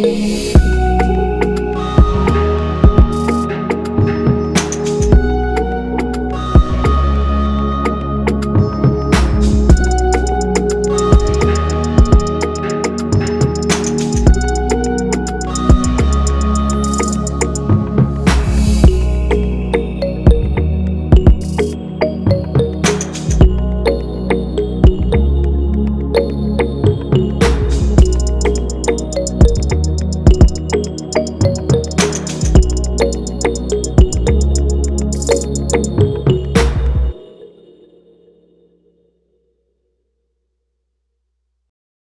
me.